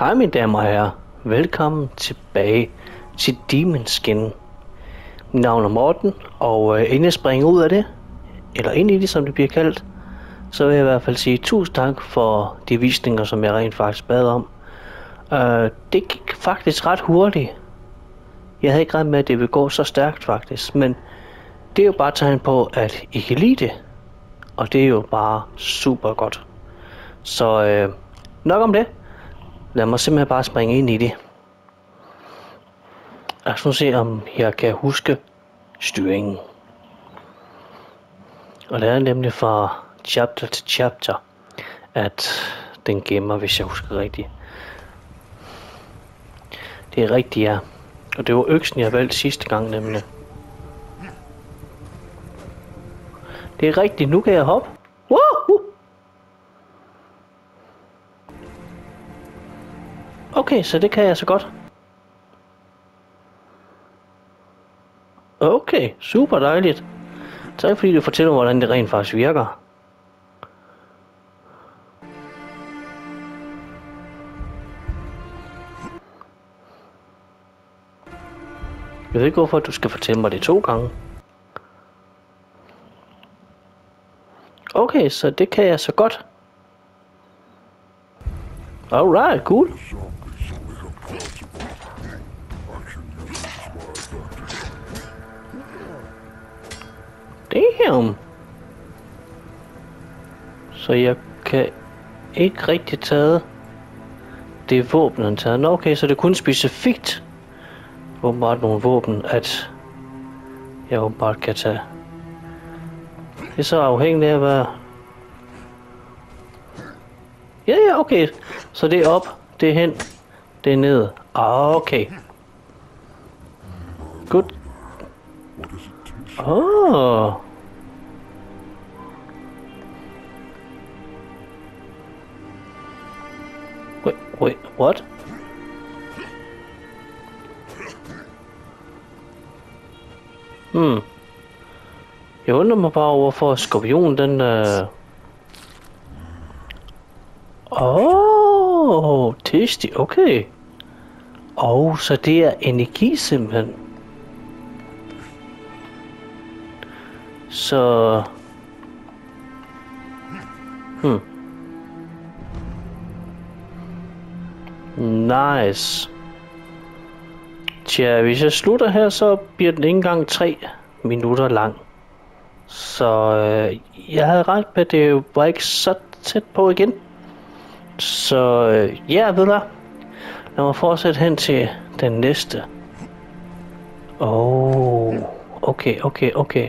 Hej mine damer og herrer. Velkommen tilbage til Demon Skin. Mit navn er Morten, og øh, inden jeg springer ud af det, eller ind i det, som det bliver kaldt, så vil jeg i hvert fald sige tusind tak for de visninger, som jeg rent faktisk bad om. Øh, det gik faktisk ret hurtigt. Jeg havde ikke regnet med, at det ville gå så stærkt faktisk, men det er jo bare tegn på, at I kan lide det. Og det er jo bare super godt. Så øh, nok om det. Lad mig simpelthen bare springe ind i det. Lad os nu se, om jeg kan huske styringen. Og det er nemlig fra chapter til chapter, at den gemmer, hvis jeg husker rigtigt. Det er rigtigt, ja. Og det var øksen, jeg valgte sidste gang, nemlig. Det er rigtigt, nu kan jeg hoppe. Okay, så det kan jeg så godt. Okay, super dejligt. Tak fordi du fortæller, hvordan det rent faktisk virker. Jeg ved ikke, hvorfor du skal fortælle mig det to gange. Okay, så det kan jeg så godt. Alright, cool. Damn. Så jeg kan ikke rigtig tage det våben, han tager. Nå, okay, så det er kun specifikt åbenbart nogle våben, at jeg åbenbart kan tage. Det er så afhængigt af, hvad... Ja, ja, okay. Så det er op, det er hen, det er ned. Ah, okay. Good. Oh. Wait, wait, what? Hmm. Jeg undrer mig bare over, hvorfor skorpionen den... Øh... Oh, tasty, okay. Og oh, så det er energi simpelthen. Så... Hmm. Nice. Tja, hvis jeg slutter her, så bliver den ikke engang 3 minutter lang. Så øh, jeg havde ret med, at det var ikke så tæt på igen. Så øh, ja, ved du Lad mig fortsætte hen til den næste. Oh, okay, okay, okay.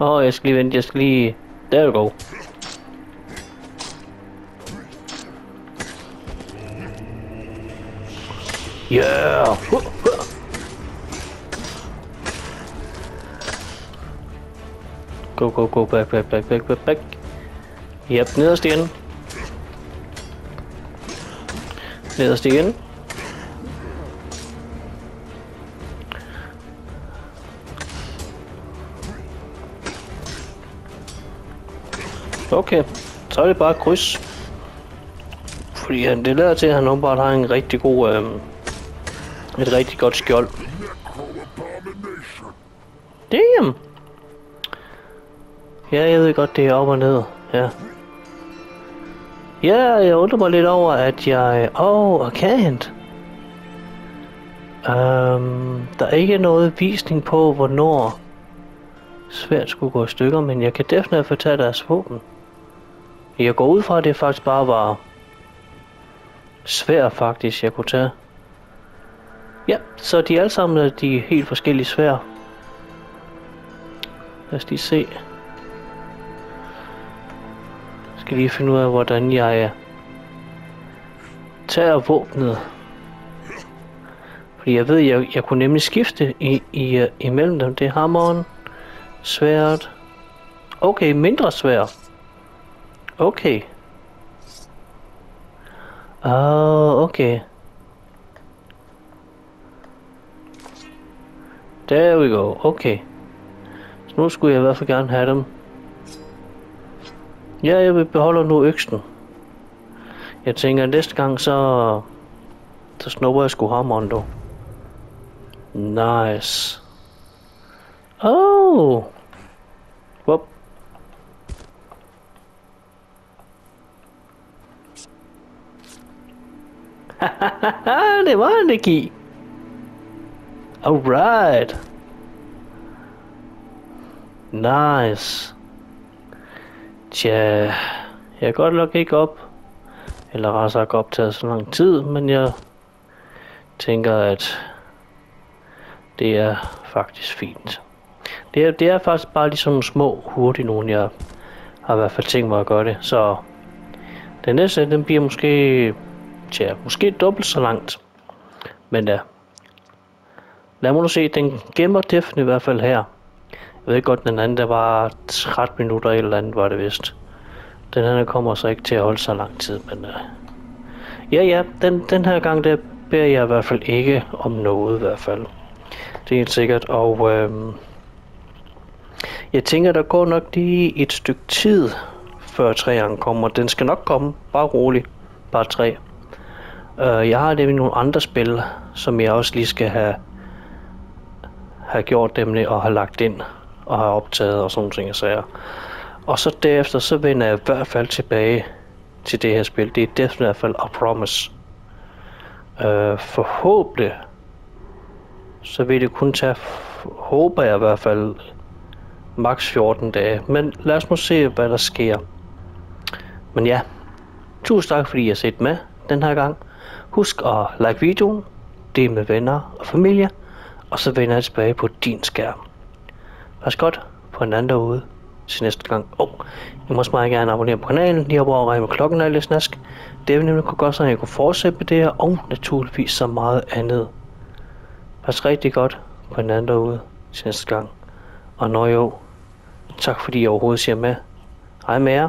Åh, oh, jeg skal lige vente, jeg skal lige... There we go. Yeah! Go, go, go, back, back, back, back, back, back. Yep, nederst igen. Nederst igen. Okay, så er det bare kryds. Fordi han, det lader til, at han åbenbart har en rigtig god, øh, et rigtig godt skjold. Damn! Ja, jeg ved godt, det er op og ned. Ja. Ja, jeg undrer mig lidt over, at jeg... Åh, oh, Arcant. Um, øhm, der er ikke noget visning på, hvornår svært skulle gå i stykker, men jeg kan definitivt fortælle deres våben. Jeg går ud fra, at det faktisk bare var svær faktisk, jeg kunne tage. Ja, så de alle sammen øh, de helt forskellige svær. Lad os lige se. Jeg skal lige finde ud af, hvordan jeg øh, tager våbnet. Fordi jeg ved, jeg, jeg kunne nemlig skifte i, i, øh, imellem dem. Det er hammeren, sværet. Okay, mindre svær. Okay. Oh, okay. There we go. Okay. Så nu skulle jeg i hvert fald gerne have dem. Ja, jeg vil beholde nu øksen. Jeg tænker, at næste gang så... Så snupper jeg sgu hammeren, du. Nice. Oh! Whoop. det var energi. Alright. Nice. Tja, jeg er godt nok ikke op. Eller rettere sagt optaget så lang tid, men jeg tænker, at det er faktisk fint. Det er, det er faktisk bare lige sådan små, hurtige nogen, jeg har i hvert fald tænkt mig at gøre det. Så den næste, den bliver måske, tja, måske dobbelt så langt. Men ja, lad mig nu se, den gemmer defen i hvert fald her. Jeg ved godt, den anden, der var 30 minutter eller andet, var det vist. Den her kommer så ikke til at holde så lang tid, men uh, ja, ja, den, den her gang, der beder jeg i hvert fald ikke om noget i hvert fald. Det er helt sikkert, og øhm, jeg tænker, der går nok lige et stykke tid, før træerne kommer. Den skal nok komme, bare rolig, bare tre. Uh, jeg har nemlig nogle andre spil, som jeg også lige skal have, have gjort dem og have lagt ind og har optaget og sådan ting. Så og så derefter, så vender jeg i hvert fald tilbage til det her spil. Det er Death i hvert fald A Promise. Uh, forhåbentlig så vil det kun tage, håber jeg i hvert fald, maks 14 dage. Men lad os nu se, hvad der sker. Men ja, tusind tak fordi I har set med den her gang. Husk at like videoen, del med venner og familie, og så vender jeg tilbage på din skærm. Pas godt på en anden derude til næste gang. Og oh, I må også meget gerne abonnere på kanalen, lige op over med klokken og lidt snask. Det vil nemlig kunne godt, så jeg kunne fortsætte med det her, og naturligvis så meget andet. Pas rigtig godt på en anden derude til næste gang. Og når jo, tak fordi I overhovedet ser med. Hej med jer.